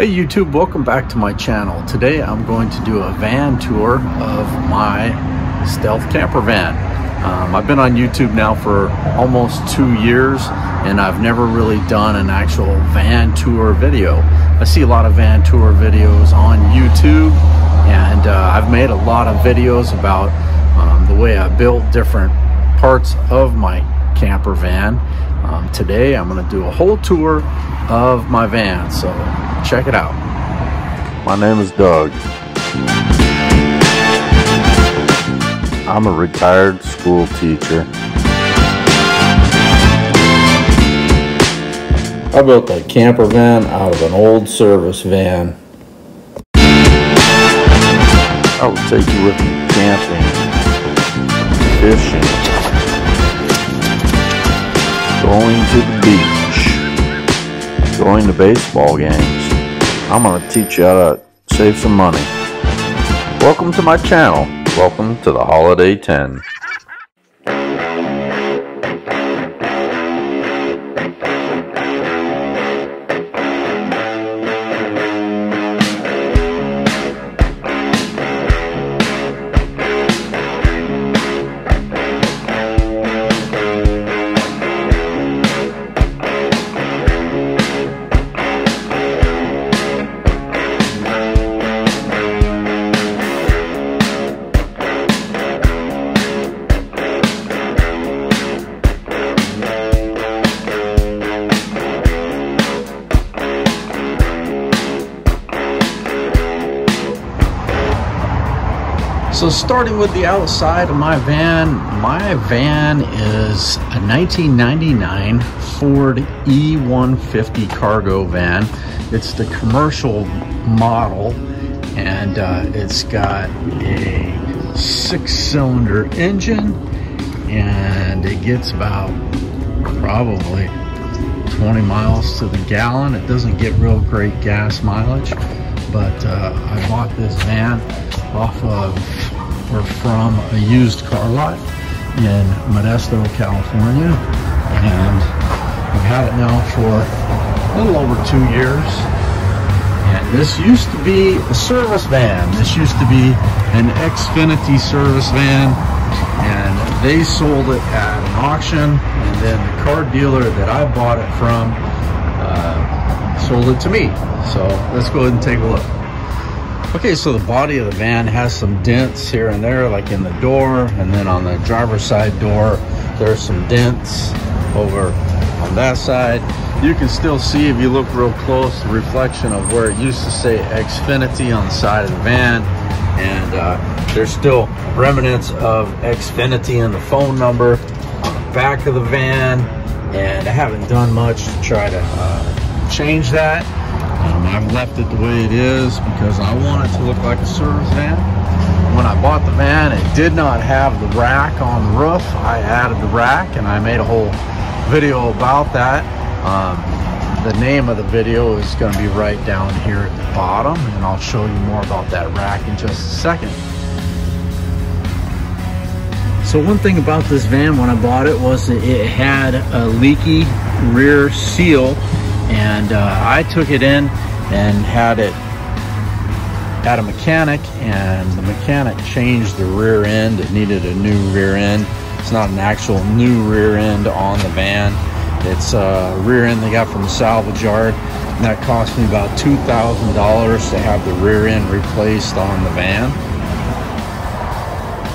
Hey YouTube, welcome back to my channel. Today I'm going to do a van tour of my stealth camper van. Um, I've been on YouTube now for almost two years and I've never really done an actual van tour video. I see a lot of van tour videos on YouTube and uh, I've made a lot of videos about um, the way I built different parts of my camper van. Um, today I'm going to do a whole tour of my van, so check it out. My name is Doug. I'm a retired school teacher. I built a camper van out of an old service van. I will take you with me camping, fishing, going to the beach, going to baseball games. I'm going to teach you how to save some money. Welcome to my channel. Welcome to the Holiday Tinn. So starting with the outside of my van, my van is a 1999 Ford E150 cargo van. It's the commercial model and uh, it's got a six cylinder engine and it gets about probably 20 miles to the gallon. It doesn't get real great gas mileage, but uh, I bought this van off of or from a used car lot in Modesto, California. And I've had it now for a little over two years. And this used to be a service van. This used to be an Xfinity service van. And they sold it at an auction. And then the car dealer that I bought it from sold it to me. So let's go ahead and take a look. Okay, so the body of the van has some dents here and there, like in the door, and then on the driver's side door, there's some dents over on that side. You can still see, if you look real close, the reflection of where it used to say Xfinity on the side of the van, and uh, there's still remnants of Xfinity in the phone number on the back of the van, and I haven't done much to try to uh, change that. Um, I've left it the way it is because I want it to look like a service van. When I bought the van, it did not have the rack on the roof. I added the rack and I made a whole video about that. Um, the name of the video is going to be right down here at the bottom and I'll show you more about that rack in just a second. So one thing about this van when I bought it was that it had a leaky rear seal and uh, I took it in and had it at a mechanic and the mechanic changed the rear end. It needed a new rear end. It's not an actual new rear end on the van. It's a rear end they got from the salvage yard and that cost me about $2,000 to have the rear end replaced on the van.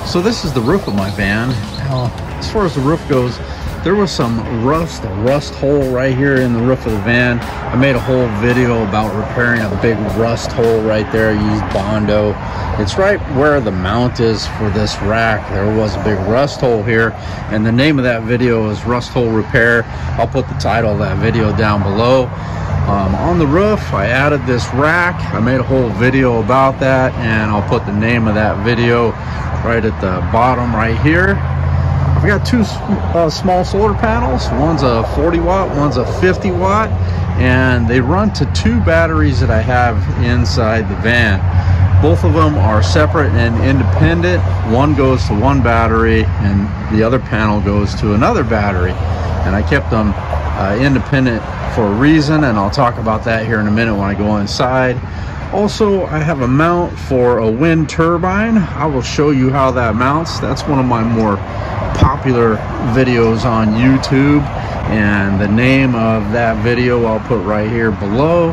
So this is the roof of my van. Now as far as the roof goes there was some rust, a rust hole right here in the roof of the van. I made a whole video about repairing a big rust hole right there. I used Bondo. It's right where the mount is for this rack. There was a big rust hole here, and the name of that video is Rust Hole Repair. I'll put the title of that video down below. Um, on the roof, I added this rack. I made a whole video about that, and I'll put the name of that video right at the bottom right here. We got two uh, small solar panels. One's a 40 watt, one's a 50 watt, and they run to two batteries that I have inside the van. Both of them are separate and independent. One goes to one battery and the other panel goes to another battery. And I kept them uh, independent for a reason, and I'll talk about that here in a minute when I go inside. Also, I have a mount for a wind turbine. I will show you how that mounts. That's one of my more popular videos on YouTube. And the name of that video I'll put right here below.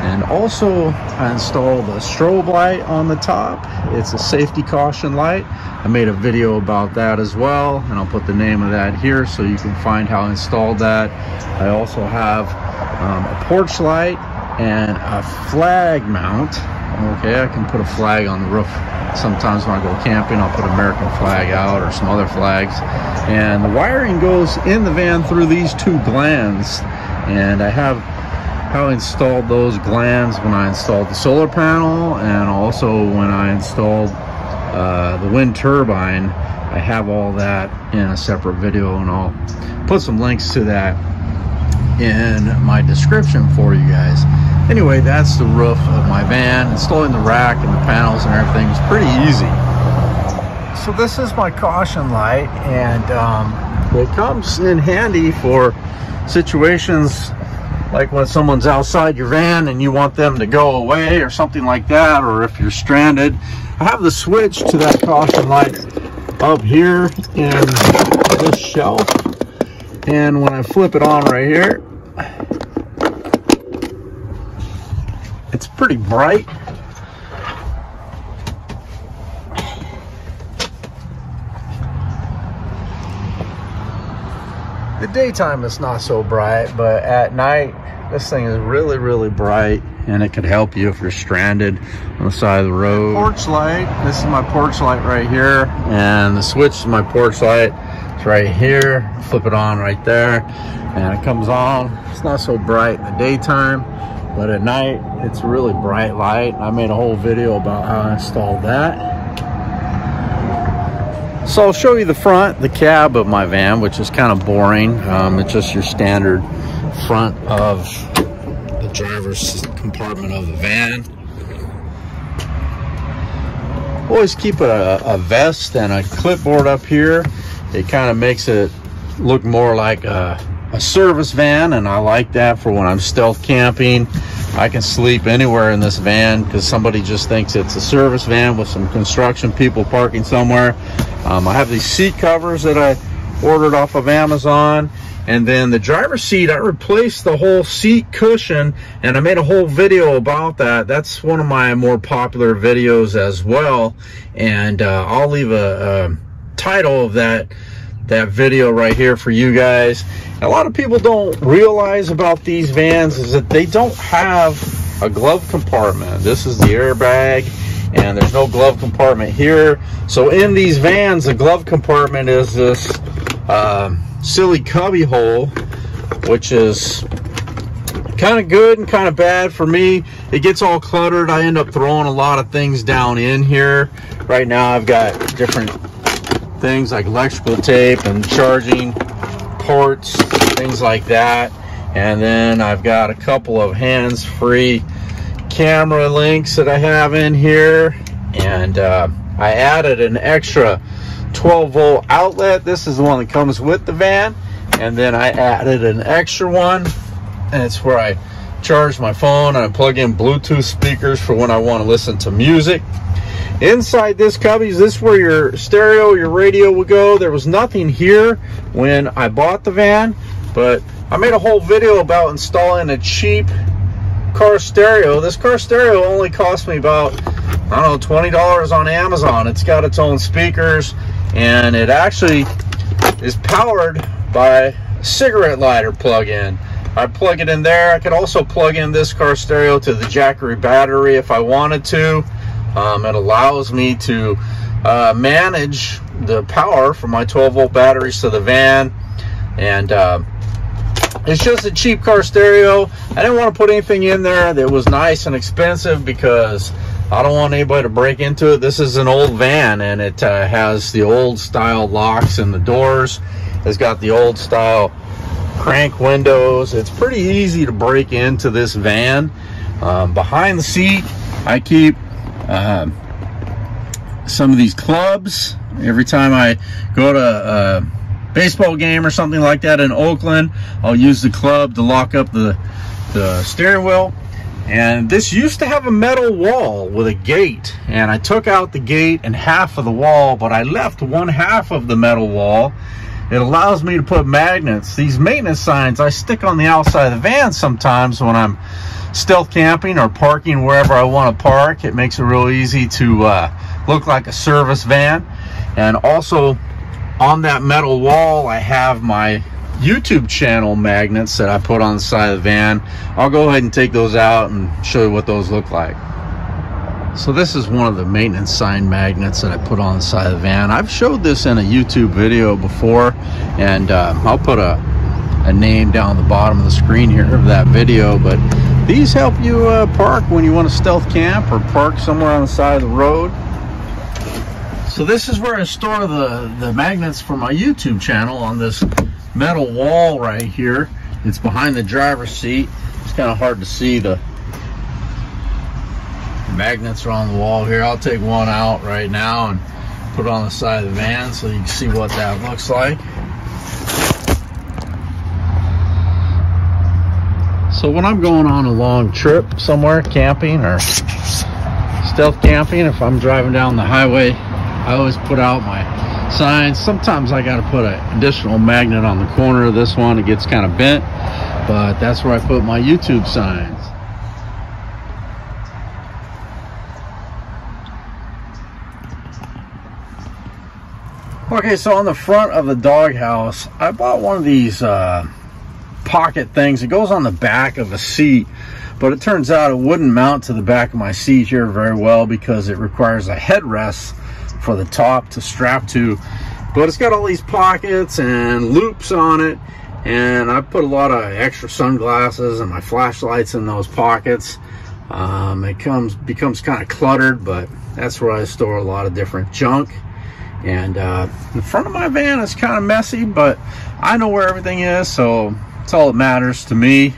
And also I installed a strobe light on the top. It's a safety caution light. I made a video about that as well and I'll put the name of that here so you can find how I installed that. I also have um, a porch light and a flag mount. Okay I can put a flag on the roof. Sometimes when I go camping I'll put American flag out or some other flags. And the wiring goes in the van through these two glands. And I have how I installed those glands when I installed the solar panel and also when I installed uh, the wind turbine. I have all that in a separate video and I'll put some links to that in my description for you guys anyway that's the roof of my van. Installing the rack and the panels and everything is pretty easy. So this is my caution light and um, it comes in handy for situations like when someone's outside your van and you want them to go away or something like that or if you're stranded. I have the switch to that caution light up here in this shelf. And when I flip it on right here it's pretty bright. The daytime is not so bright but at night this thing is really really bright and it could help you if you're stranded on the side of the road. Porch light this is my porch light right here. And the switch to my porch light is right here. Flip it on right there and it comes on. It's not so bright in the daytime but at night it's really bright light i made a whole video about how i installed that so I'll show you the front, the cab of my van, which is kind of boring. Um, it's just your standard front of the driver's compartment of the van. Always keep a, a vest and a clipboard up here. It kind of makes it look more like a, a service van, and I like that for when I'm stealth camping. I can sleep anywhere in this van because somebody just thinks it's a service van with some construction people parking somewhere. Um, I have these seat covers that I ordered off of Amazon. And then the driver's seat, I replaced the whole seat cushion and I made a whole video about that. That's one of my more popular videos as well. And uh, I'll leave a, a title of that that video right here for you guys. A lot of people don't realize about these vans is that they don't have a glove compartment. This is the airbag and there's no glove compartment here. So in these vans, the glove compartment is this uh, silly cubby hole, which is kind of good and kind of bad for me. It gets all cluttered. I end up throwing a lot of things down in here. Right now I've got different things like electrical tape and charging ports, things like that. And then I've got a couple of hands-free camera links that I have in here. And uh, I added an extra 12 volt outlet. This is the one that comes with the van. And then I added an extra one. And it's where I charge my phone I plug in Bluetooth speakers for when I want to listen to music inside this cubby is this where your stereo your radio would go there was nothing here when I bought the van but I made a whole video about installing a cheap car stereo. This car stereo only cost me about, I don't know, $20 on Amazon. It's got its own speakers and it actually is powered by a cigarette lighter plug-in. I plug it in there. I could also plug in this car stereo to the Jackery battery if I wanted to. Um, it allows me to uh, manage the power from my 12 volt batteries to the van and uh, it's just a cheap car stereo. I didn't want to put anything in there that was nice and expensive because I don't want anybody to break into it. This is an old van and it uh, has the old style locks in the doors. It's got the old style crank windows. It's pretty easy to break into this van. Um, behind the seat, I keep uh, some of these clubs. Every time I go to a baseball game or something like that in Oakland, I'll use the club to lock up the, the steering wheel. And this used to have a metal wall with a gate. And I took out the gate and half of the wall, but I left one half of the metal wall. It allows me to put magnets. These maintenance signs I stick on the outside of the van sometimes when I'm stealth camping or parking wherever I want to park. It makes it real easy to uh, look like a service van. And also on that metal wall, I have my YouTube channel magnets that I put on the side of the van. I'll go ahead and take those out and show you what those look like. So this is one of the maintenance sign magnets that I put on the side of the van. I've showed this in a YouTube video before and uh, I'll put a, a name down the bottom of the screen here of that video but these help you uh, park when you want to stealth camp or park somewhere on the side of the road so this is where I store the, the magnets for my YouTube channel on this metal wall right here. It's behind the driver's seat. It's kind of hard to see the magnets are on the wall here. I'll take one out right now and put it on the side of the van so you can see what that looks like. So when I'm going on a long trip somewhere, camping or stealth camping, if I'm driving down the highway I always put out my signs. Sometimes I got to put an additional magnet on the corner of this one. It gets kind of bent, but that's where I put my YouTube signs. Okay, so on the front of the doghouse, I bought one of these uh, pocket things. It goes on the back of a seat, but it turns out it wouldn't mount to the back of my seat here very well because it requires a headrest for the top to strap to. But it's got all these pockets and loops on it and I put a lot of extra sunglasses and my flashlights in those pockets. Um, it comes becomes kind of cluttered but that's where I store a lot of different junk and uh, the front of my van is kind of messy but I know where everything is so it's all that matters to me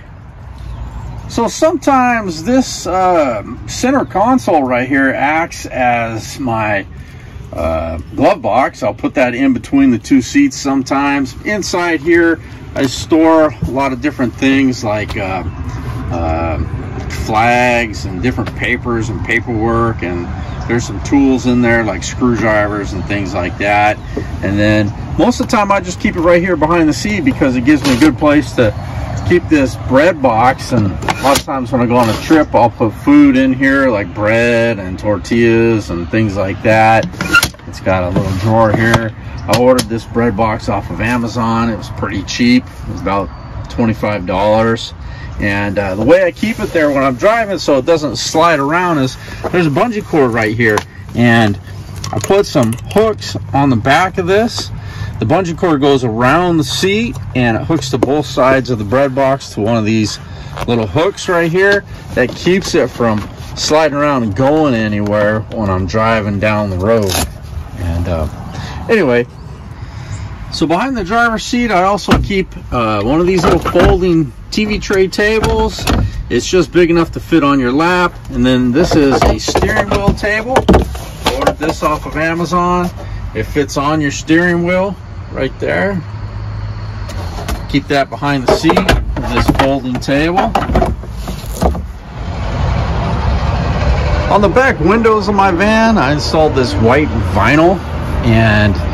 so sometimes this uh, center console right here acts as my uh, glove box. I'll put that in between the two seats sometimes. Inside here, I store a lot of different things like uh, uh, flags and different papers and paperwork and there's some tools in there like screwdrivers and things like that. And then most of the time I just keep it right here behind the seat because it gives me a good place to keep this bread box. And a lot of times when I go on a trip I'll put food in here like bread and tortillas and things like that. It's got a little drawer here. I ordered this bread box off of Amazon. It was pretty cheap. It was about $25 and uh, the way I keep it there when I'm driving so it doesn't slide around is there's a bungee cord right here and I put some hooks on the back of this the bungee cord goes around the seat and it hooks to both sides of the bread box to one of these little hooks right here that keeps it from sliding around and going anywhere when I'm driving down the road. And uh, anyway, so behind the driver's seat, I also keep uh, one of these little folding TV tray tables. It's just big enough to fit on your lap. And then this is a steering wheel table. I Ordered this off of Amazon. It fits on your steering wheel right there. Keep that behind the seat of this folding table. On the back windows of my van, I installed this white vinyl and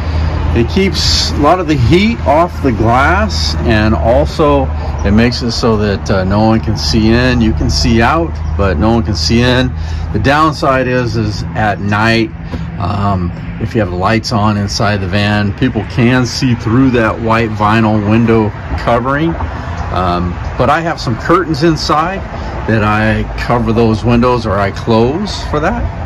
it keeps a lot of the heat off the glass and also it makes it so that uh, no one can see in. You can see out but no one can see in. The downside is is at night um, if you have lights on inside the van people can see through that white vinyl window covering. Um, but I have some curtains inside that I cover those windows or I close for that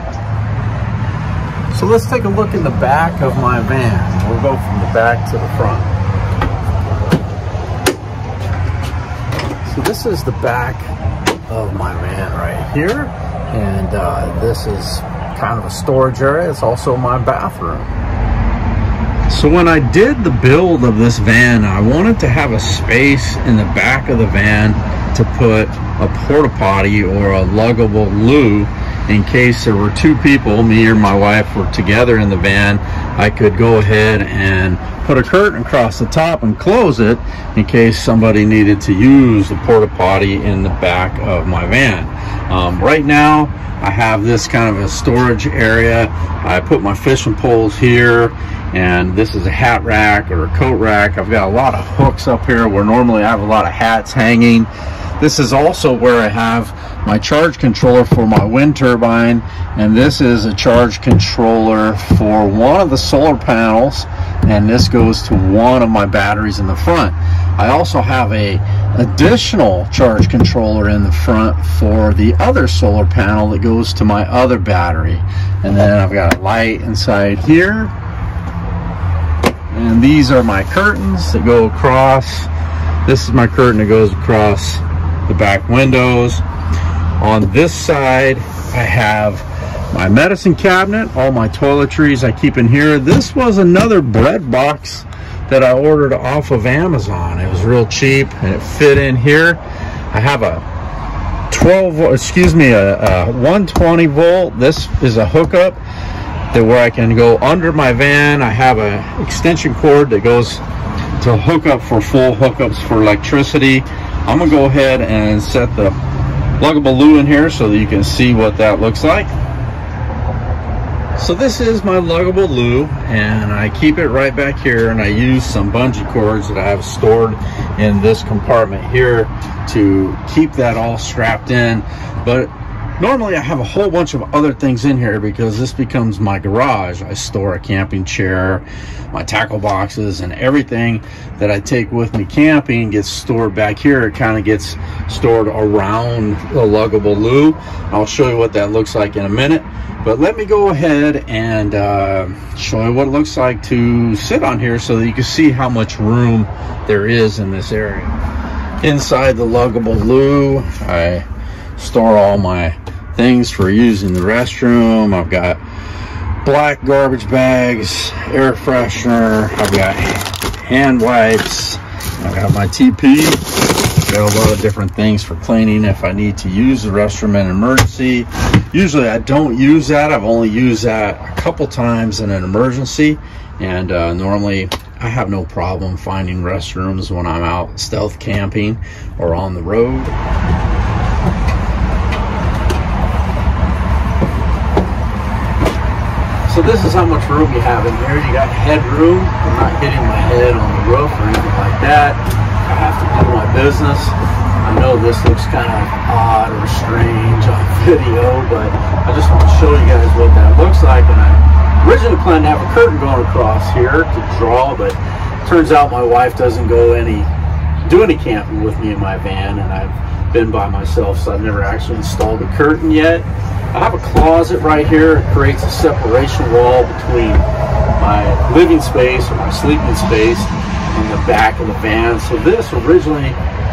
so let's take a look in the back of my van. We'll go from the back to the front. So this is the back of my van right here. And uh, this is kind of a storage area. It's also my bathroom. So when I did the build of this van, I wanted to have a space in the back of the van to put a porta potty or a luggable loo in case there were two people, me or my wife were together in the van, I could go ahead and put a curtain across the top and close it in case somebody needed to use the porta potty in the back of my van. Um, right now, I have this kind of a storage area. I put my fishing poles here and this is a hat rack or a coat rack. I've got a lot of hooks up here where normally I have a lot of hats hanging. This is also where I have my charge controller for my wind turbine and this is a charge controller for one of the solar panels and this goes to one of my batteries in the front. I also have a additional charge controller in the front for the other solar panel that goes to my other battery. And then I've got a light inside here. And these are my curtains that go across. This is my curtain that goes across the back windows. On this side I have my medicine cabinet all my toiletries I keep in here. This was another bread box that I ordered off of Amazon. It was real cheap and it fit in here. I have a 12 excuse me a, a 120 volt. This is a hookup that where I can go under my van. I have an extension cord that goes to hook up for full hookups for electricity. I'm gonna go ahead and set the luggable loo in here so that you can see what that looks like. So this is my luggable loo and I keep it right back here and I use some bungee cords that I have stored in this compartment here to keep that all strapped in. But Normally I have a whole bunch of other things in here because this becomes my garage. I store a camping chair, my tackle boxes, and everything that I take with me camping gets stored back here. It kind of gets stored around the luggable loo. I'll show you what that looks like in a minute. But let me go ahead and uh, show you what it looks like to sit on here so that you can see how much room there is in this area. Inside the luggable loo, I store all my things for using the restroom. I've got black garbage bags, air freshener, I've got hand wipes, I've got my TP, I've got a lot of different things for cleaning if I need to use the restroom in an emergency. Usually I don't use that. I've only used that a couple times in an emergency and uh, normally I have no problem finding restrooms when I'm out stealth camping or on the road. So this is how much room you have in here. You got headroom. I'm not hitting my head on the roof or anything like that. I have to do my business. I know this looks kind of odd or strange on video, but I just want to show you guys what that looks like. And I originally planned to have a curtain going across here to draw, but turns out my wife doesn't go any do any camping with me in my van, and I've been by myself, so I've never actually installed a curtain yet. I have a closet right here. It creates a separation wall between my living space or my sleeping space and the back of the van. So this originally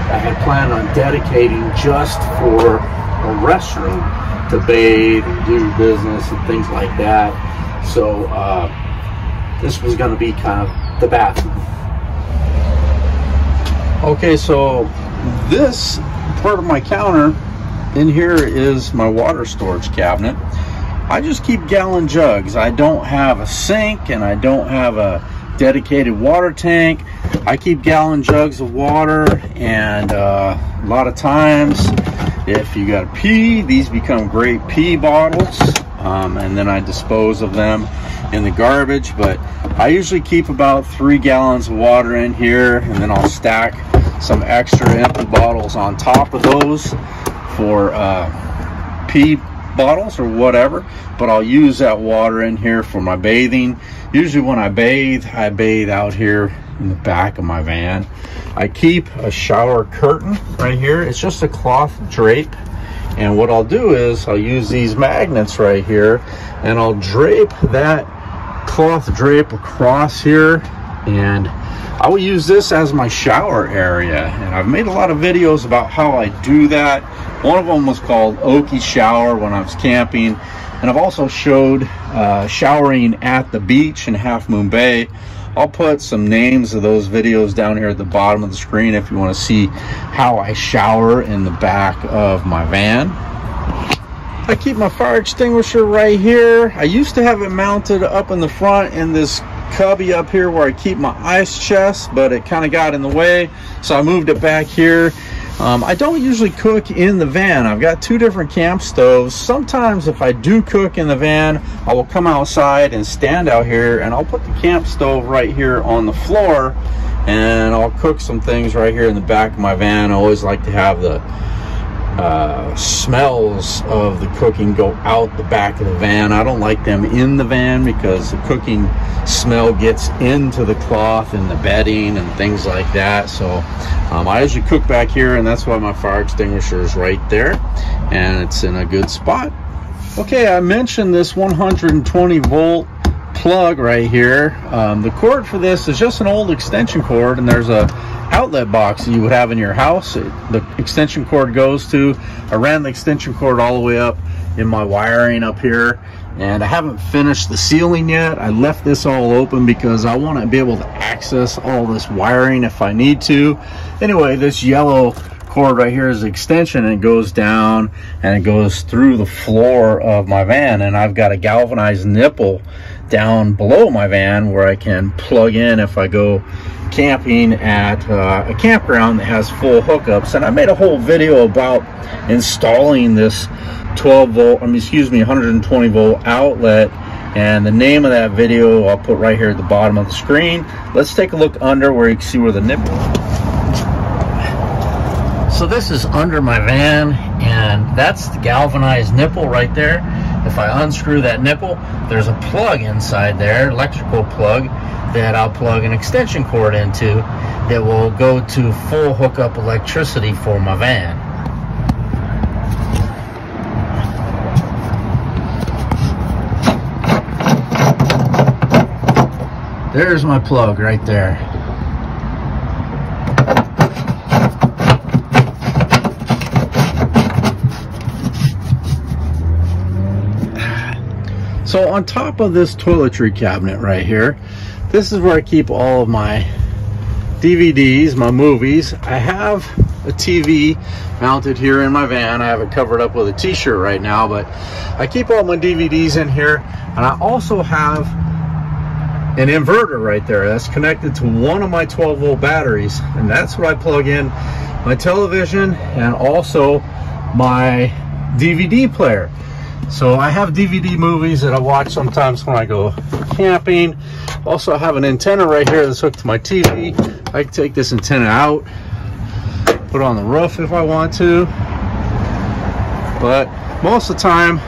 I had planned on dedicating just for a restroom to bathe and do business and things like that. So uh, this was going to be kind of the bathroom. Okay, so this part of my counter in here is my water storage cabinet. I just keep gallon jugs. I don't have a sink and I don't have a dedicated water tank. I keep gallon jugs of water and uh, a lot of times if you got to pee, these become great pee bottles um, and then I dispose of them in the garbage. But I usually keep about three gallons of water in here and then I'll stack some extra empty bottles on top of those for uh, pee bottles or whatever but I'll use that water in here for my bathing. Usually when I bathe I bathe out here in the back of my van. I keep a shower curtain right here. It's just a cloth drape and what I'll do is I'll use these magnets right here and I'll drape that cloth drape across here and I will use this as my shower area. And I've made a lot of videos about how I do that. One of them was called Okie Shower when I was camping. And I've also showed uh, showering at the beach in Half Moon Bay. I'll put some names of those videos down here at the bottom of the screen if you want to see how I shower in the back of my van. I keep my fire extinguisher right here. I used to have it mounted up in the front in this cubby up here where I keep my ice chest, but it kind of got in the way. So I moved it back here. Um, I don't usually cook in the van. I've got two different camp stoves. Sometimes if I do cook in the van, I will come outside and stand out here and I'll put the camp stove right here on the floor and I'll cook some things right here in the back of my van. I always like to have the uh, smells of the cooking go out the back of the van. I don't like them in the van because the cooking smell gets into the cloth and the bedding and things like that. So um, I usually cook back here and that's why my fire extinguisher is right there and it's in a good spot. Okay, I mentioned this 120 volt plug right here. Um, the cord for this is just an old extension cord and there's a outlet box that you would have in your house. It, the extension cord goes to. I ran the extension cord all the way up in my wiring up here and I haven't finished the ceiling yet. I left this all open because I want to be able to access all this wiring if I need to. Anyway, this yellow cord right here is extension and it goes down and it goes through the floor of my van and I've got a galvanized nipple down below my van where I can plug in if I go camping at uh, a campground that has full hookups. And I made a whole video about installing this 12 volt I mean excuse me 120 volt outlet. And the name of that video I'll put right here at the bottom of the screen. Let's take a look under where you can see where the nipple so this is under my van and that's the galvanized nipple right there if I unscrew that nipple there's a plug inside there electrical plug that I'll plug an extension cord into that will go to full hookup electricity for my van There's my plug right there. So on top of this toiletry cabinet right here, this is where I keep all of my DVDs, my movies. I have a TV mounted here in my van. I have it covered up with a t-shirt right now, but I keep all my DVDs in here. And I also have an inverter right there that's connected to one of my 12 volt batteries. And that's what I plug in my television and also my DVD player. So I have DVD movies that I watch sometimes when I go camping. Also I have an antenna right here that's hooked to my TV. I can take this antenna out, put it on the roof if I want to. But most of the time,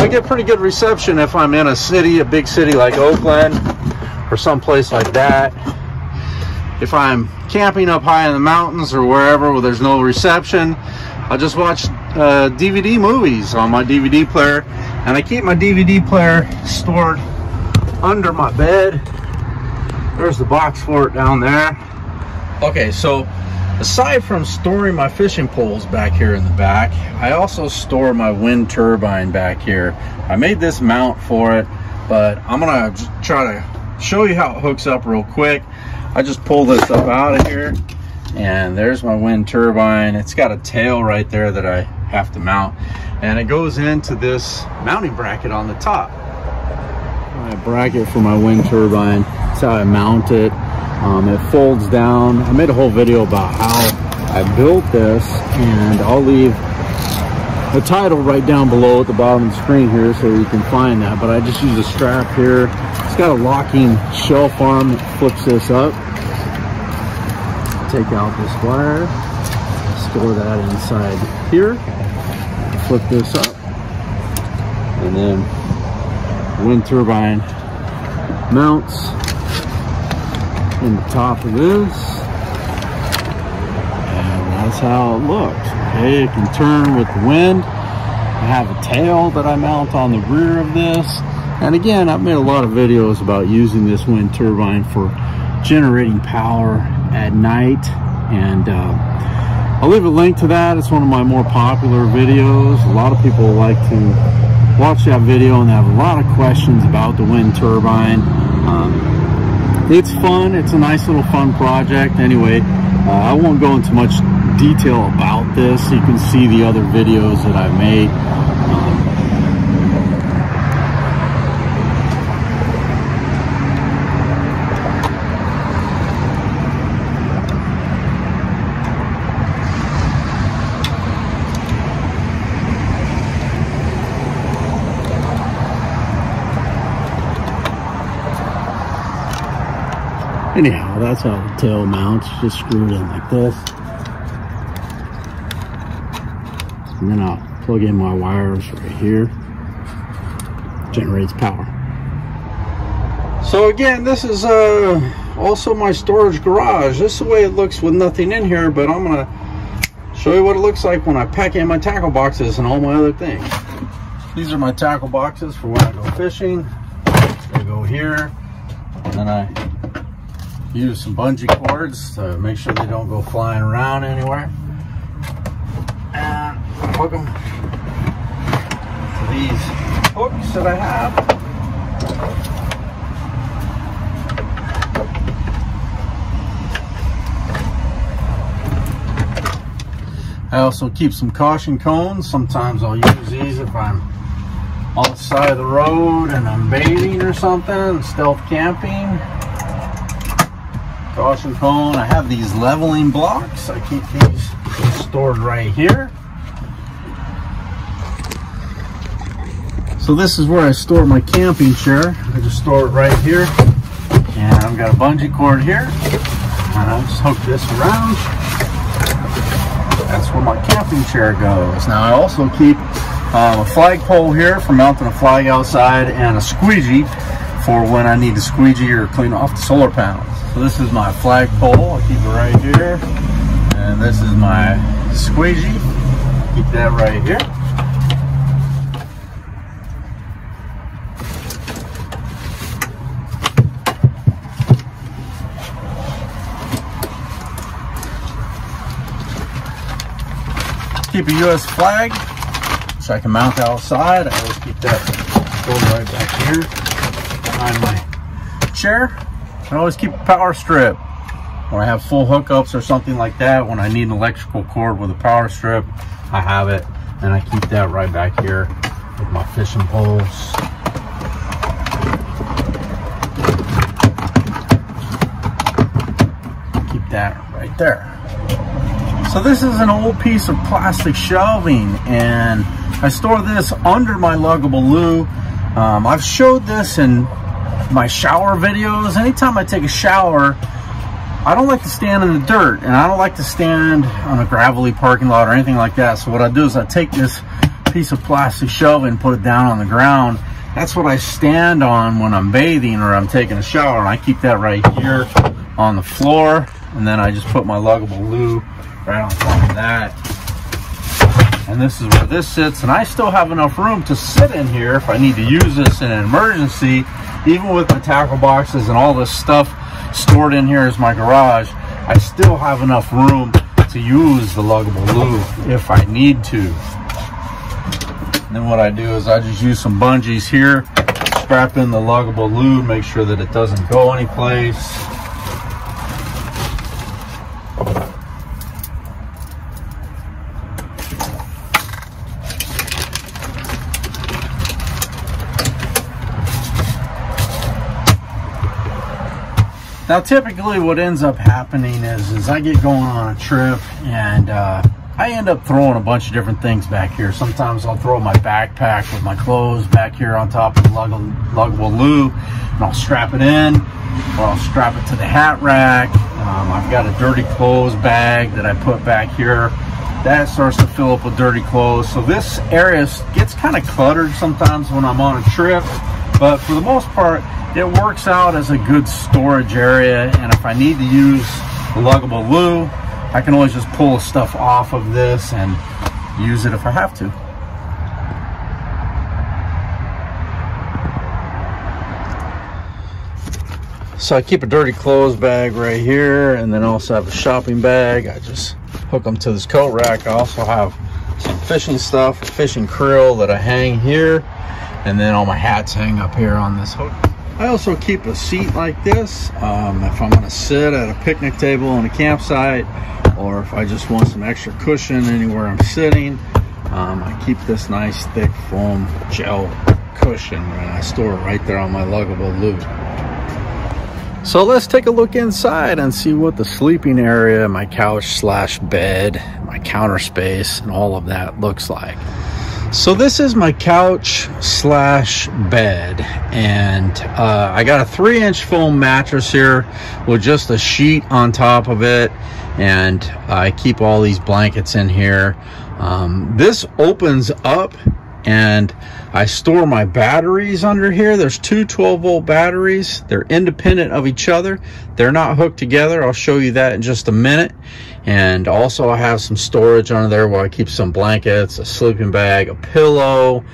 I get pretty good reception if I'm in a city, a big city like Oakland or someplace like that. If I'm camping up high in the mountains or wherever where there's no reception, I just watch uh, DVD movies on my DVD player and I keep my DVD player stored under my bed. There's the box for it down there. Okay, so aside from storing my fishing poles back here in the back, I also store my wind turbine back here. I made this mount for it, but I'm gonna try to show you how it hooks up real quick. I just pull this up out of here and there's my wind turbine. It's got a tail right there that I have to mount. And it goes into this mounting bracket on the top. My bracket for my wind turbine. That's how I mount it. Um, it folds down. I made a whole video about how I built this and I'll leave the title right down below at the bottom of the screen here so you can find that but I just use a strap here. It's got a locking shelf arm that flips this up take out this wire, store that inside here, flip this up, and then wind turbine mounts in the top of this. And that's how it looks. Okay, it can turn with the wind. I have a tail that I mount on the rear of this. And again, I've made a lot of videos about using this wind turbine for generating power at night. And uh, I'll leave a link to that. It's one of my more popular videos. A lot of people like to watch that video and they have a lot of questions about the wind turbine. Um, it's fun. It's a nice little fun project. Anyway uh, I won't go into much detail about this. You can see the other videos that I've made Anyhow, that's how the tail mounts, just screwed in like this. And then I'll plug in my wires right here. Generates power. So again, this is uh, also my storage garage. This is the way it looks with nothing in here, but I'm gonna show you what it looks like when I pack in my tackle boxes and all my other things. These are my tackle boxes for when I go fishing. They go here, and then I use some bungee cords to make sure they don't go flying around anywhere. And hook them to these hooks that I have. I also keep some caution cones. Sometimes I'll use these if I'm on the side of the road and I'm bathing or something, stealth camping. Caution cone. I have these leveling blocks. I keep these stored right here. So this is where I store my camping chair. I just store it right here. And I've got a bungee cord here. And I'll just hook this around that's where my camping chair goes. Now I also keep um, a flagpole here for mounting a flag outside and a squeegee for when I need to squeegee or clean off the solar panels. This is my flagpole, I keep it right here. And this is my squeegee, keep that right here. keep a U.S. flag, so I can mount outside. I always keep that right back here behind my chair. I always keep a power strip. When I have full hookups or something like that, when I need an electrical cord with a power strip, I have it. And I keep that right back here with my fishing poles. Keep that right there. So this is an old piece of plastic shelving and I store this under my luggable loo. Um, I've showed this in my shower videos. Anytime I take a shower, I don't like to stand in the dirt and I don't like to stand on a gravelly parking lot or anything like that. So what I do is I take this piece of plastic shelving and put it down on the ground. That's what I stand on when I'm bathing or I'm taking a shower and I keep that right here on the floor and then I just put my luggable loo right on top of that. And this is where this sits. And I still have enough room to sit in here if I need to use this in an emergency, even with my tackle boxes and all this stuff stored in here as my garage. I still have enough room to use the luggable loo if I need to. And then what I do is I just use some bungees here, strap in the luggable loo, make sure that it doesn't go anyplace. Now, typically what ends up happening is, is I get going on a trip and uh, I end up throwing a bunch of different things back here. Sometimes I'll throw my backpack with my clothes back here on top of the lug loo and I'll strap it in or I'll strap it to the hat rack. Um, I've got a dirty clothes bag that I put back here. That starts to fill up with dirty clothes. So this area gets kind of cluttered sometimes when I'm on a trip. But for the most part, it works out as a good storage area and if I need to use the luggable loo I can always just pull stuff off of this and use it if I have to. So I keep a dirty clothes bag right here and then also have a shopping bag. I just hook them to this coat rack. I also have some fishing stuff, fishing krill that I hang here and then all my hats hang up here on this hook. I also keep a seat like this um, if I'm going to sit at a picnic table on a campsite or if I just want some extra cushion anywhere I'm sitting. Um, I keep this nice thick foam gel cushion and I store it right there on my luggable loo. So let's take a look inside and see what the sleeping area, my couch slash bed, my counter space, and all of that looks like. So this is my couch slash bed and uh, I got a three inch foam mattress here with just a sheet on top of it and I keep all these blankets in here. Um, this opens up and I store my batteries under here. There's two 12 volt batteries. They're independent of each other. They're not hooked together. I'll show you that in just a minute. And also I have some storage under there where I keep some blankets, a sleeping bag, a pillow,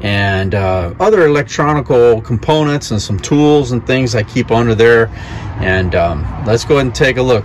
and uh, other electronical components and some tools and things I keep under there. And um, let's go ahead and take a look.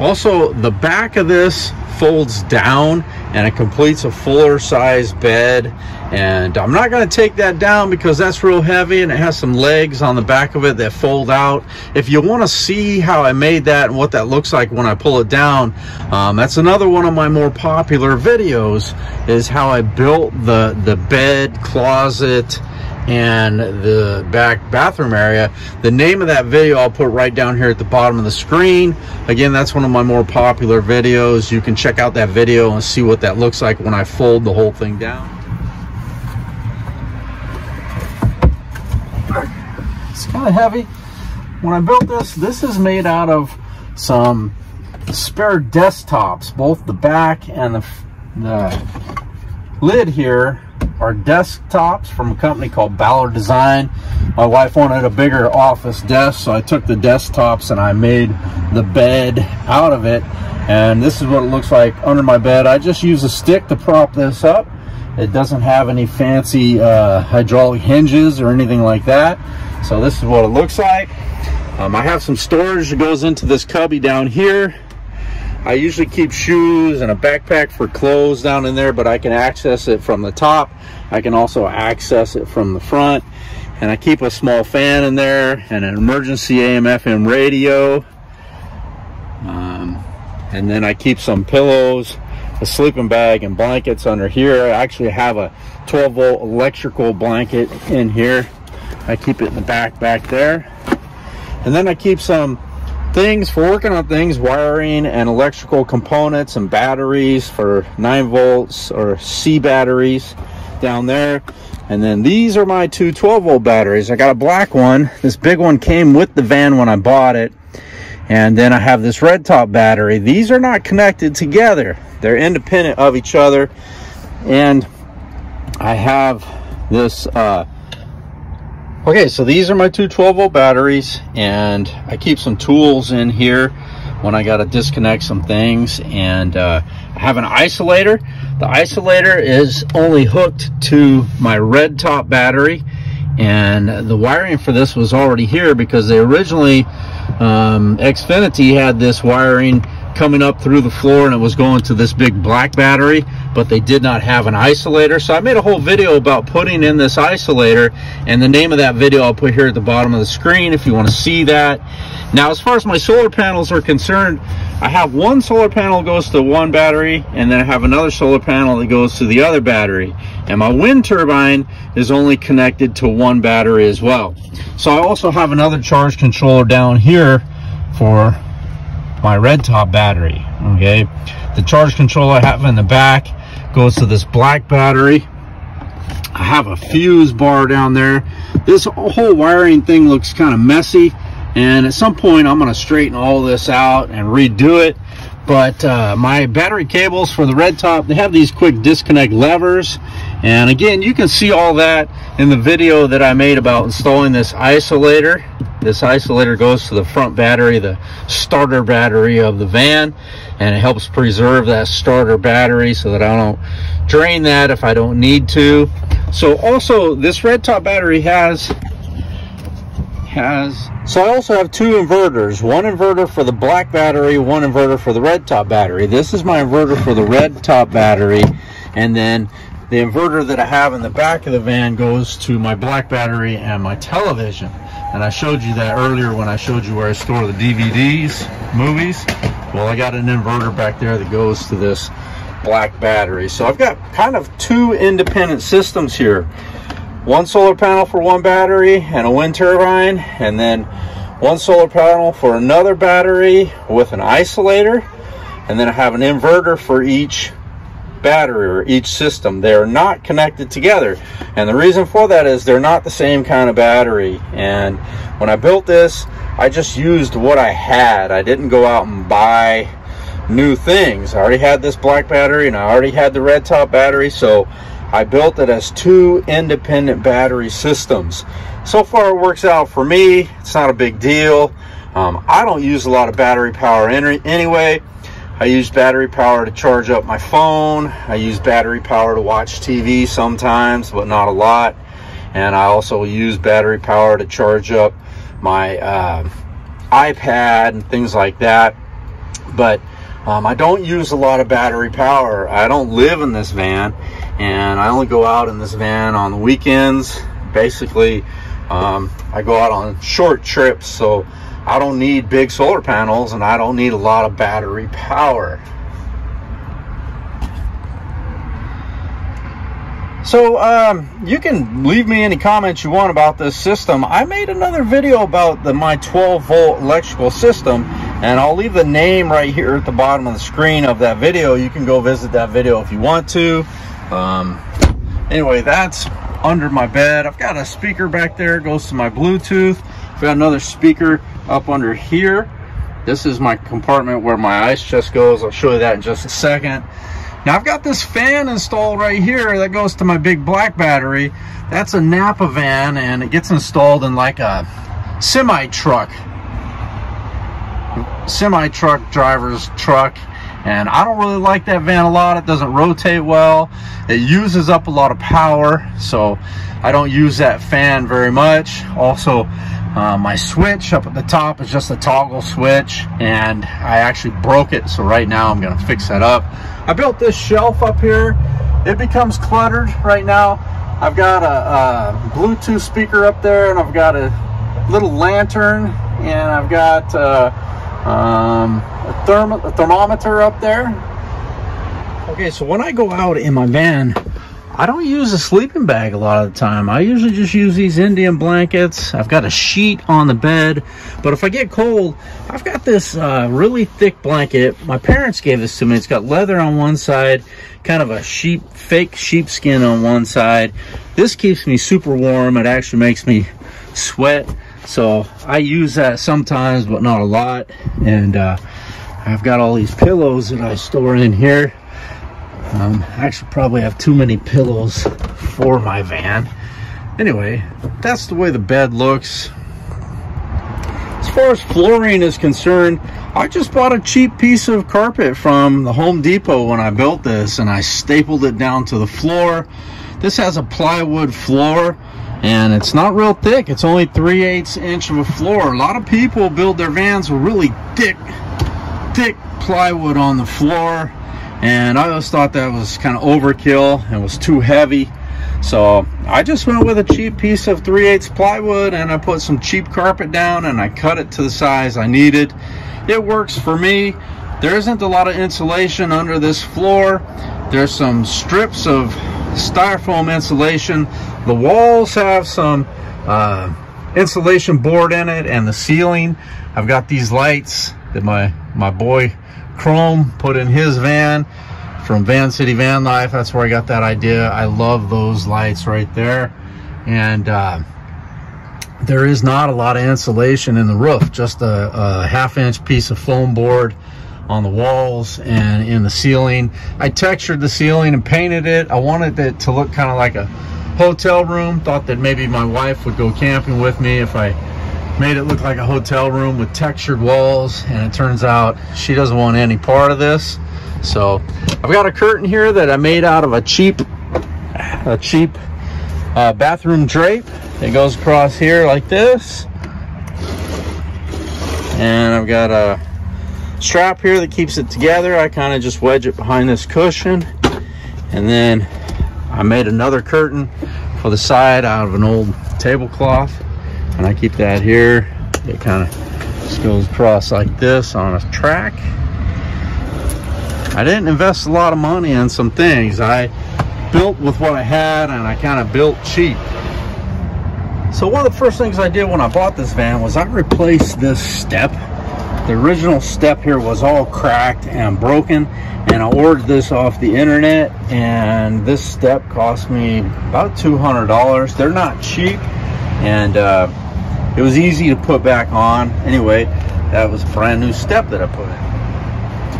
Also, the back of this folds down and it completes a fuller size bed. And I'm not going to take that down because that's real heavy and it has some legs on the back of it that fold out. If you want to see how I made that and what that looks like when I pull it down um, that's another one of my more popular videos is how I built the the bed closet and the back bathroom area. The name of that video I'll put right down here at the bottom of the screen. Again, that's one of my more popular videos. You can check out that video and see what that looks like when I fold the whole thing down. It's kind of heavy. When I built this, this is made out of some spare desktops, both the back and the, the lid here are desktops from a company called Ballard Design. My wife wanted a bigger office desk, so I took the desktops and I made the bed out of it. And this is what it looks like under my bed. I just use a stick to prop this up. It doesn't have any fancy uh, hydraulic hinges or anything like that. So this is what it looks like. Um, I have some storage that goes into this cubby down here. I usually keep shoes and a backpack for clothes down in there, but I can access it from the top. I can also access it from the front. And I keep a small fan in there and an emergency AM FM radio. Um, and then I keep some pillows, a sleeping bag, and blankets under here. I actually have a 12 volt electrical blanket in here. I keep it in the back back there. And then I keep some things for working on things, wiring and electrical components and batteries for 9 volts or C batteries down there. And then these are my two 12 volt batteries. I got a black one. This big one came with the van when I bought it. And then I have this red top battery. These are not connected together. They're independent of each other. And I have this uh, Okay, so these are my two 12 volt batteries and I keep some tools in here when I got to disconnect some things and uh, I have an isolator. The isolator is only hooked to my red top battery and the wiring for this was already here because they originally um, Xfinity had this wiring coming up through the floor and it was going to this big black battery but they did not have an isolator. So I made a whole video about putting in this isolator and the name of that video I'll put here at the bottom of the screen if you want to see that. Now as far as my solar panels are concerned I have one solar panel goes to one battery and then I have another solar panel that goes to the other battery. And my wind turbine is only connected to one battery as well. So I also have another charge controller down here for my red top battery okay? The charge controller I have in the back goes to this black battery. I have a fuse bar down there. This whole wiring thing looks kind of messy and at some point I'm going to straighten all this out and redo it but uh, my battery cables for the red top they have these quick disconnect levers and again you can see all that in the video that I made about installing this isolator this isolator goes to the front battery, the starter battery of the van, and it helps preserve that starter battery so that I don't drain that if I don't need to. So also this red top battery has has so I also have two inverters one inverter for the black battery one inverter for the red top battery this is my inverter for the red top battery and then the inverter that I have in the back of the van goes to my black battery and my television and I showed you that earlier when I showed you where I store the DVDs, movies. Well, I got an inverter back there that goes to this black battery. So I've got kind of two independent systems here. One solar panel for one battery and a wind turbine, and then one solar panel for another battery with an isolator. And then I have an inverter for each battery or each system. They're not connected together. And the reason for that is they're not the same kind of battery. And when I built this, I just used what I had. I didn't go out and buy new things. I already had this black battery and I already had the red top battery. So I built it as two independent battery systems. So far it works out for me. It's not a big deal. Um, I don't use a lot of battery power anyway. I use battery power to charge up my phone. I use battery power to watch TV sometimes, but not a lot. And I also use battery power to charge up my uh, iPad and things like that. But um, I don't use a lot of battery power. I don't live in this van, and I only go out in this van on the weekends. Basically, um, I go out on short trips, so I don't need big solar panels and I don't need a lot of battery power. So um, you can leave me any comments you want about this system. I made another video about the my 12 volt electrical system and I'll leave the name right here at the bottom of the screen of that video. You can go visit that video if you want to. Um, anyway, that's under my bed. I've got a speaker back there, goes to my Bluetooth. I've got another speaker up under here. This is my compartment where my ice chest goes. I'll show you that in just a second. Now I've got this fan installed right here that goes to my big black battery. That's a Napa van and it gets installed in like a semi truck. Semi truck driver's truck. And I don't really like that van a lot. It doesn't rotate well. It uses up a lot of power. So I don't use that fan very much. Also, uh, my switch up at the top is just a toggle switch and I actually broke it. So right now I'm gonna fix that up. I built this shelf up here. It becomes cluttered right now. I've got a, a Bluetooth speaker up there and I've got a little lantern and I've got uh, um, a, therm a thermometer up there. Okay, so when I go out in my van, I don't use a sleeping bag a lot of the time. I usually just use these Indian blankets. I've got a sheet on the bed, but if I get cold, I've got this uh, really thick blanket. My parents gave this to me. It's got leather on one side, kind of a sheep, fake sheepskin on one side. This keeps me super warm. It actually makes me sweat. So I use that sometimes, but not a lot. And uh, I've got all these pillows that I store in here. Um, I actually probably have too many pillows for my van. Anyway, that's the way the bed looks. As far as flooring is concerned, I just bought a cheap piece of carpet from the Home Depot when I built this and I stapled it down to the floor. This has a plywood floor and it's not real thick. It's only 3 8 inch of a floor. A lot of people build their vans with really thick, thick plywood on the floor. And I always thought that was kind of overkill and was too heavy. So I just went with a cheap piece of 3 8 plywood and I put some cheap carpet down and I cut it to the size I needed. It works for me. There isn't a lot of insulation under this floor. There's some strips of styrofoam insulation the walls have some uh, insulation board in it and the ceiling I've got these lights that my my boy chrome put in his van from Van City Van Life. That's where I got that idea. I love those lights right there. And uh, there is not a lot of insulation in the roof, just a, a half inch piece of foam board on the walls and in the ceiling. I textured the ceiling and painted it. I wanted it to look kind of like a hotel room. Thought that maybe my wife would go camping with me if I made it look like a hotel room with textured walls and it turns out she doesn't want any part of this so I've got a curtain here that I made out of a cheap a cheap uh, bathroom drape it goes across here like this and I've got a strap here that keeps it together. I kind of just wedge it behind this cushion. And then I made another curtain for the side out of an old tablecloth. And I keep that here. It kind of goes across like this on a track. I didn't invest a lot of money in some things. I built with what I had and I kind of built cheap. So one of the first things I did when I bought this van was I replaced this step the original step here was all cracked and broken and I ordered this off the internet and this step cost me about $200 they're not cheap and uh, it was easy to put back on. Anyway that was a brand new step that I put in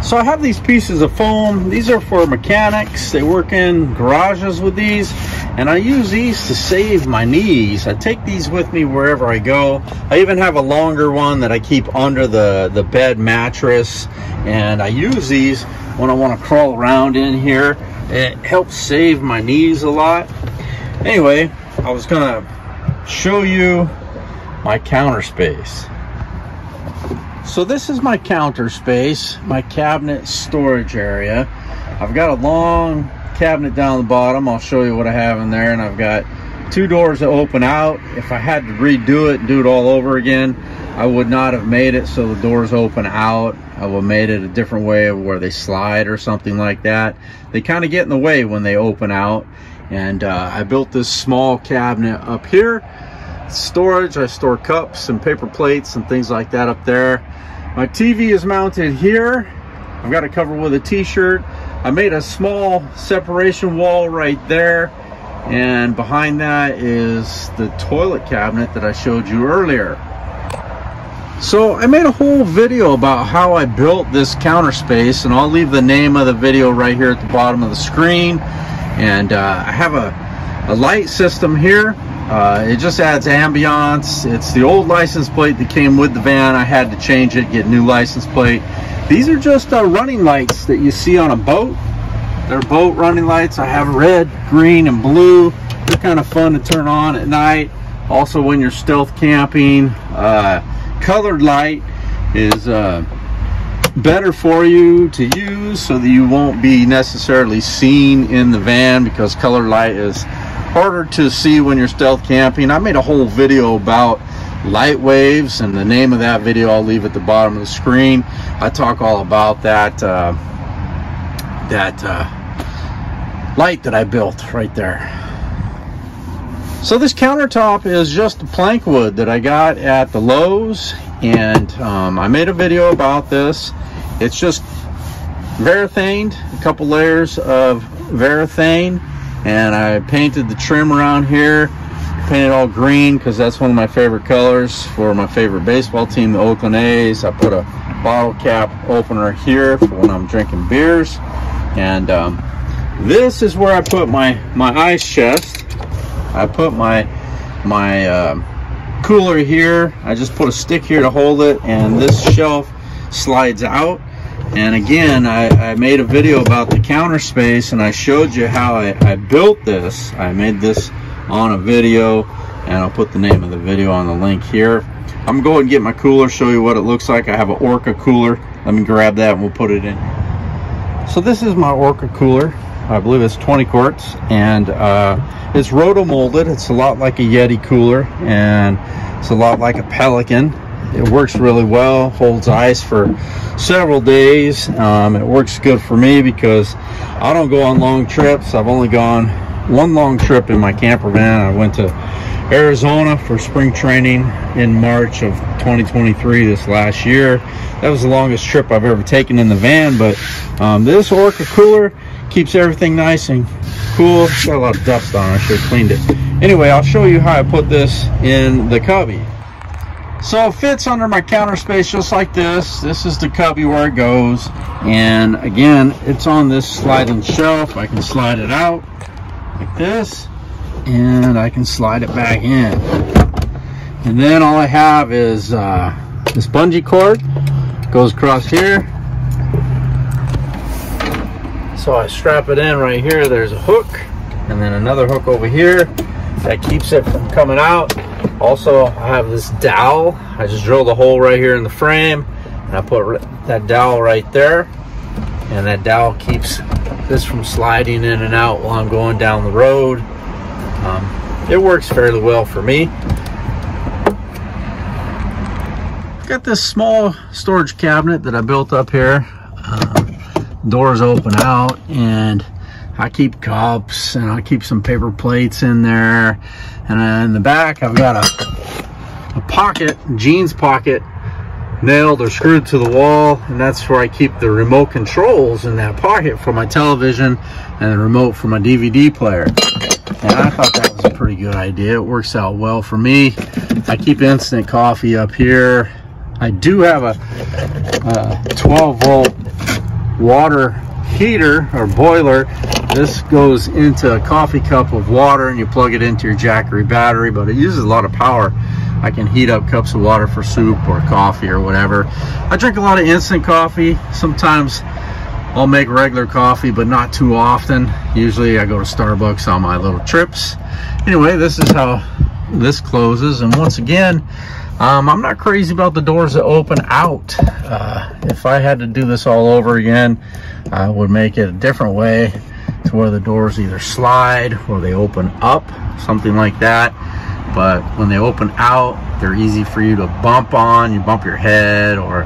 so I have these pieces of foam these are for mechanics they work in garages with these and I use these to save my knees. I take these with me wherever I go. I even have a longer one that I keep under the, the bed mattress. And I use these when I want to crawl around in here. It helps save my knees a lot. Anyway, I was going to show you my counter space. So this is my counter space, my cabinet storage area. I've got a long cabinet down the bottom. I'll show you what I have in there. And I've got two doors that open out. If I had to redo it and do it all over again, I would not have made it so the doors open out. I would have made it a different way where they slide or something like that. They kind of get in the way when they open out. And uh, I built this small cabinet up here. Storage, I store cups and paper plates and things like that up there. My TV is mounted here. I've got it covered with a t-shirt. I made a small separation wall right there and behind that is the toilet cabinet that I showed you earlier. So I made a whole video about how I built this counter space and I'll leave the name of the video right here at the bottom of the screen and uh, I have a, a light system here uh, it just adds ambiance it's the old license plate that came with the van I had to change it get new license plate these are just uh, running lights that you see on a boat. They're boat running lights. I have red, green, and blue. They're kind of fun to turn on at night. Also when you're stealth camping. Uh, colored light is uh, better for you to use so that you won't be necessarily seen in the van because colored light is harder to see when you're stealth camping. I made a whole video about light waves and the name of that video I'll leave at the bottom of the screen. I talk all about that uh, that uh, light that I built right there. So this countertop is just plank wood that I got at the Lowe's and um, I made a video about this. It's just varathaned a couple layers of varathane and I painted the trim around here painted all green because that's one of my favorite colors for my favorite baseball team, the Oakland A's. I put a bottle cap opener here for when I'm drinking beers. And um, this is where I put my, my ice chest. I put my, my uh, cooler here. I just put a stick here to hold it and this shelf slides out. And again, I, I, made a video about the counter space and I showed you how I, I built this. I made this on a video and I'll put the name of the video on the link here. I'm going to get my cooler, show you what it looks like. I have an Orca cooler. Let me grab that and we'll put it in. So this is my Orca cooler. I believe it's 20 quarts and uh, it's roto molded. It's a lot like a Yeti cooler and it's a lot like a Pelican. It works really well, holds ice for several days. Um, it works good for me because I don't go on long trips. I've only gone one long trip in my camper van. I went to Arizona for spring training in March of 2023 this last year. That was the longest trip I've ever taken in the van, but um, this Orca cooler keeps everything nice and cool. It's got a lot of dust on it. I should have cleaned it. Anyway, I'll show you how I put this in the cubby. So it fits under my counter space just like this. This is the cubby where it goes. And again, it's on this sliding shelf. I can slide it out like this and I can slide it back in and then all I have is uh, this bungee cord goes across here so I strap it in right here there's a hook and then another hook over here that keeps it from coming out also I have this dowel I just drilled a hole right here in the frame and I put that dowel right there and that dowel keeps this from sliding in and out while I'm going down the road. Um, it works fairly well for me. Got this small storage cabinet that I built up here. Um, doors open out and I keep cups and I keep some paper plates in there. And in the back, I've got a, a pocket, jeans pocket nailed or screwed to the wall. And that's where I keep the remote controls in that pocket for my television and the remote for my DVD player. And I thought that was a pretty good idea. It works out well for me. I keep instant coffee up here. I do have a, a 12 volt water heater or boiler this goes into a coffee cup of water and you plug it into your Jackery battery but it uses a lot of power I can heat up cups of water for soup or coffee or whatever. I drink a lot of instant coffee. Sometimes I'll make regular coffee, but not too often. Usually I go to Starbucks on my little trips. Anyway, this is how this closes. And once again, um, I'm not crazy about the doors that open out. Uh, if I had to do this all over again, I would make it a different way to where the doors either slide or they open up, something like that. But when they open out they're easy for you to bump on. You bump your head or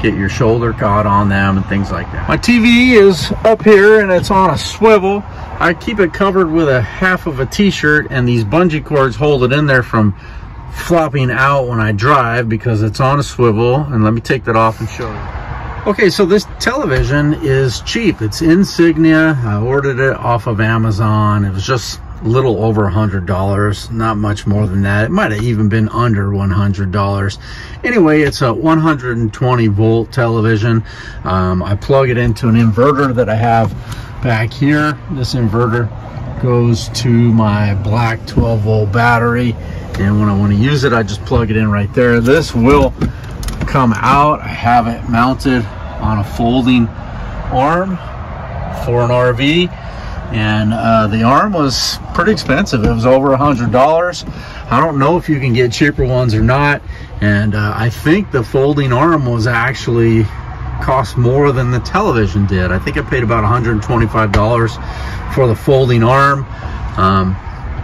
get your shoulder caught on them and things like that. My TV is up here and it's on a swivel. I keep it covered with a half of a t-shirt and these bungee cords hold it in there from flopping out when I drive because it's on a swivel. And let me take that off and show you okay so this television is cheap. It's insignia. I ordered it off of Amazon. It was just a little over a hundred dollars not much more than that. It might have even been under 100 dollars. Anyway it's a 120 volt television. Um, I plug it into an inverter that I have back here. This inverter goes to my black 12 volt battery and when I want to use it I just plug it in right there. This will come out. I have it mounted on a folding arm for an RV and uh, the arm was pretty expensive. It was over a hundred dollars. I don't know if you can get cheaper ones or not. And uh, I think the folding arm was actually cost more than the television did. I think I paid about $125 for the folding arm. Um,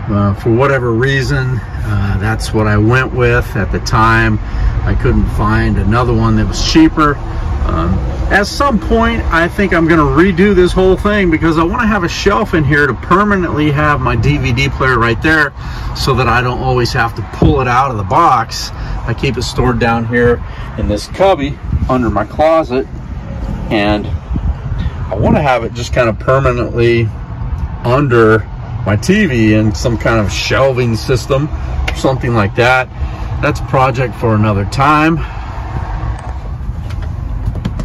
uh, for whatever reason uh, that's what I went with at the time. I couldn't find another one that was cheaper um, at some point, I think I'm going to redo this whole thing because I want to have a shelf in here to permanently have my DVD player right there so that I don't always have to pull it out of the box. I keep it stored down here in this cubby under my closet and I want to have it just kind of permanently under my TV in some kind of shelving system, or something like that. That's a project for another time.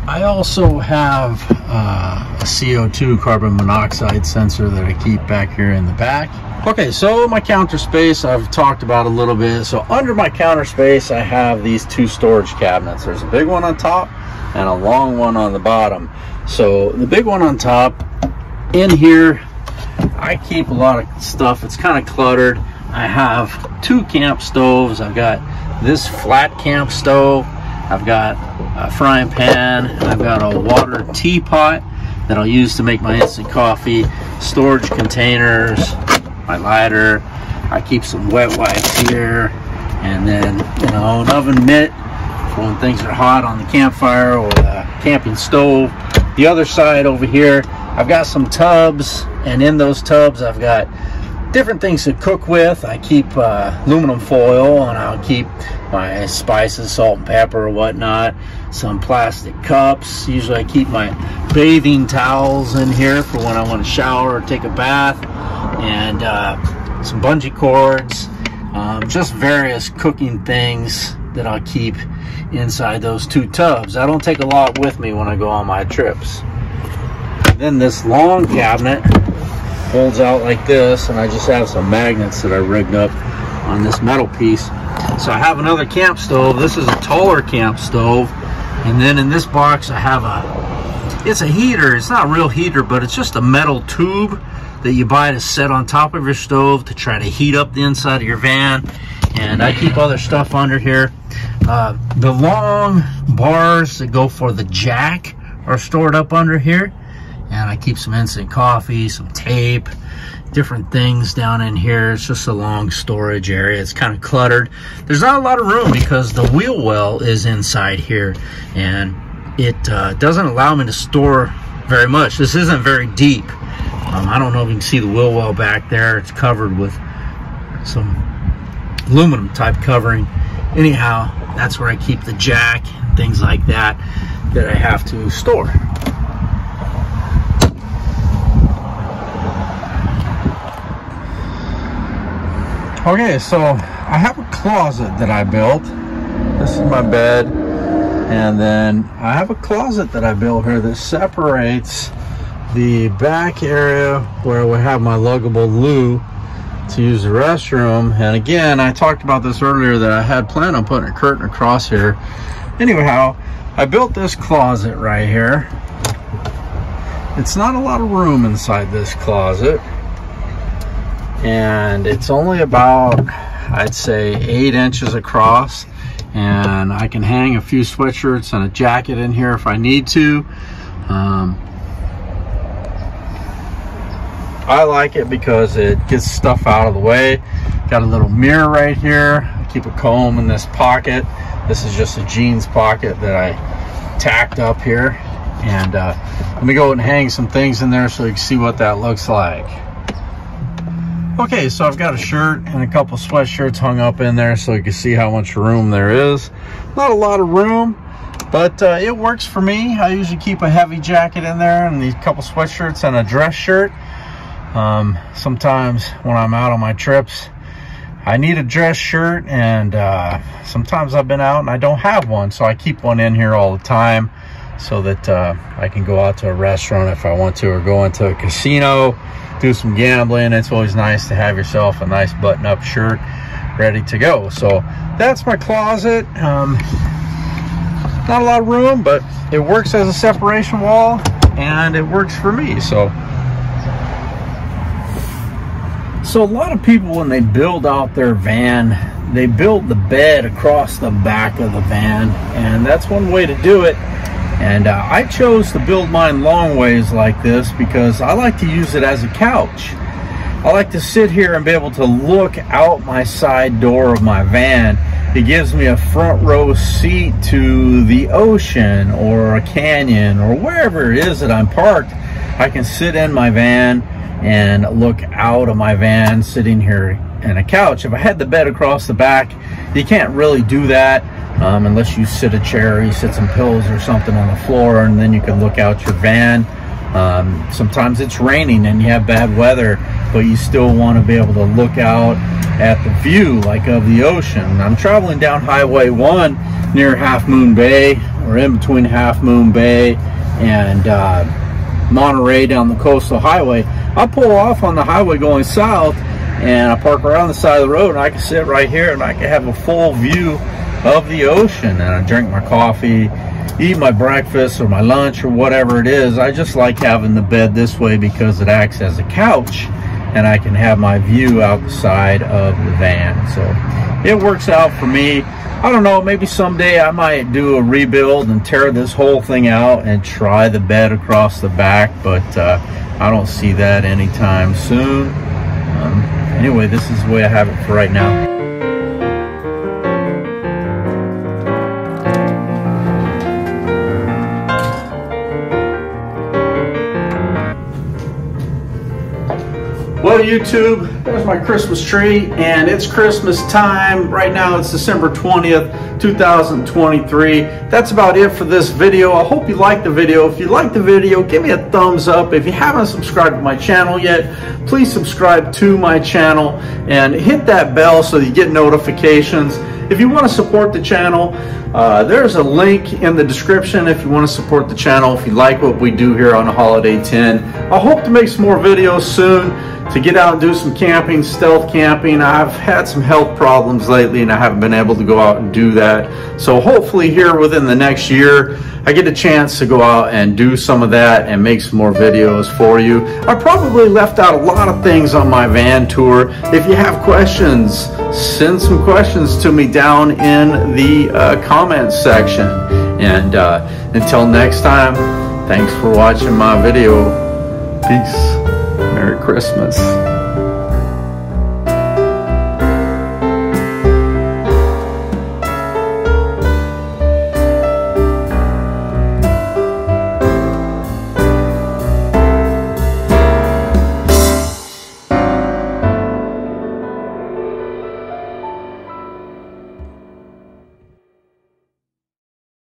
I also have uh, a CO2 carbon monoxide sensor that I keep back here in the back. Okay, so my counter space I've talked about a little bit. So under my counter space, I have these two storage cabinets. There's a big one on top and a long one on the bottom. So the big one on top, in here, I keep a lot of stuff. It's kind of cluttered. I have two camp stoves. I've got this flat camp stove I've got a frying pan, I've got a water teapot that I'll use to make my instant coffee, storage containers, my lighter, I keep some wet wipes here, and then, you know, an oven mitt for when things are hot on the campfire or the camping stove. The other side over here, I've got some tubs, and in those tubs I've got different things to cook with. I keep uh, aluminum foil and I'll keep my spices, salt and pepper or whatnot. Some plastic cups. Usually I keep my bathing towels in here for when I want to shower or take a bath. And uh, some bungee cords. Um, just various cooking things that I'll keep inside those two tubs. I don't take a lot with me when I go on my trips. Then this long cabinet folds out like this and I just have some magnets that I rigged up on this metal piece. So I have another camp stove. This is a taller camp stove. And then in this box I have a, it's a heater. It's not a real heater, but it's just a metal tube that you buy to set on top of your stove to try to heat up the inside of your van. And I keep other stuff under here. Uh, the long bars that go for the jack are stored up under here and I keep some instant coffee, some tape, different things down in here. It's just a long storage area. It's kind of cluttered. There's not a lot of room because the wheel well is inside here and it uh, doesn't allow me to store very much. This isn't very deep. Um, I don't know if you can see the wheel well back there. It's covered with some aluminum type covering anyhow, that's where I keep the jack and things like that that I have to store. Okay, so I have a closet that I built. This is my bed. And then I have a closet that I built here that separates the back area where we have my luggable loo to use the restroom. And again, I talked about this earlier that I had planned on putting a curtain across here. Anyhow, I built this closet right here. It's not a lot of room inside this closet and it's only about I'd say eight inches across. And I can hang a few sweatshirts and a jacket in here if I need to. Um, I like it because it gets stuff out of the way. Got a little mirror right here. I keep a comb in this pocket. This is just a jeans pocket that I tacked up here. And uh, let me go and hang some things in there so you can see what that looks like Okay, so I've got a shirt and a couple sweatshirts hung up in there so you can see how much room there is. Not a lot of room, but uh, it works for me. I usually keep a heavy jacket in there and these couple sweatshirts and a dress shirt. Um, sometimes when I'm out on my trips, I need a dress shirt and uh, sometimes I've been out and I don't have one, so I keep one in here all the time so that uh, I can go out to a restaurant if I want to or go into a casino do some gambling. It's always nice to have yourself a nice button-up shirt ready to go. So that's my closet. Um, not a lot of room, but it works as a separation wall and it works for me. So, so a lot of people, when they build out their van, they build the bed across the back of the van. And that's one way to do it. And uh, I chose to build mine long ways like this because I like to use it as a couch. I like to sit here and be able to look out my side door of my van. It gives me a front row seat to the ocean or a canyon or wherever it is that I'm parked. I can sit in my van and look out of my van sitting here in a couch. If I had the bed across the back, you can't really do that um, unless you sit a chair, you sit some pillows or something on the floor, and then you can look out your van. Um, sometimes it's raining and you have bad weather, but you still want to be able to look out at the view like of the ocean. I'm traveling down Highway 1 near Half Moon Bay, or in between Half Moon Bay and uh, Monterey down the coastal highway. I pull off on the highway going south and I park right on the side of the road and I can sit right here and I can have a full view of the ocean and I drink my coffee, eat my breakfast or my lunch or whatever it is. I just like having the bed this way because it acts as a couch and I can have my view outside of the van. So it works out for me. I don't know, maybe someday I might do a rebuild and tear this whole thing out and try the bed across the back, but uh, I don't see that anytime soon. Um, anyway, this is the way I have it for right now. YouTube, there's my Christmas tree, and it's Christmas time. Right now, it's December 20th, 2023. That's about it for this video. I hope you liked the video. If you liked the video, give me a thumbs up. If you haven't subscribed to my channel yet, please subscribe to my channel and hit that bell so you get notifications. If you want to support the channel, uh, there's a link in the description if you want to support the channel, if you like what we do here on Holiday Tinn. I hope to make some more videos soon to get out and do some camping, stealth camping. I've had some health problems lately and I haven't been able to go out and do that. So hopefully here within the next year, I get a chance to go out and do some of that and make some more videos for you. I probably left out a lot of things on my van tour. If you have questions, send some questions to me down in the uh, comments section. And uh, until next time, thanks for watching my video. Peace. Merry Christmas.